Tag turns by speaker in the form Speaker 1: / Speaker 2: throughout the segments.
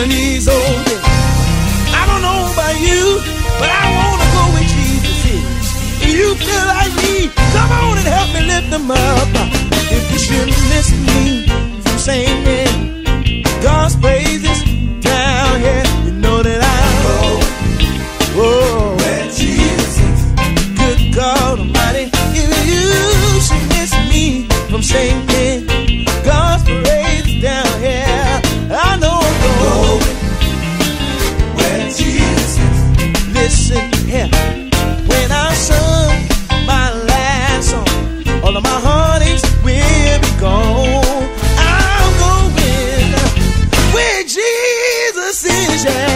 Speaker 1: down and knees, oh. I don't know about you, but I wanna go where Jesus is. If you feel like me, come on and help me lift them up. If you shouldn't miss me me, sing yeah.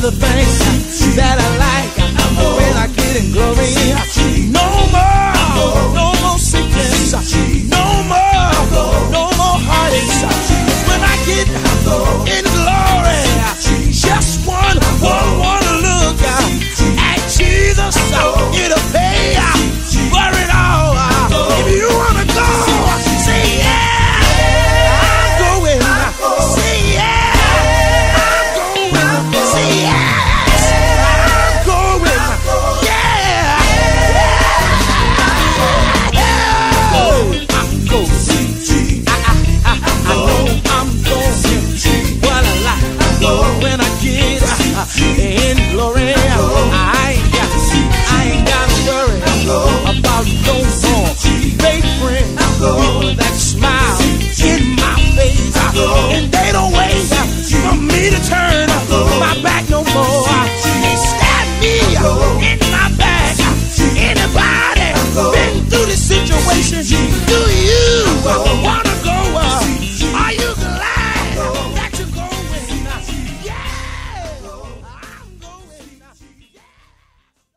Speaker 1: the bank seats.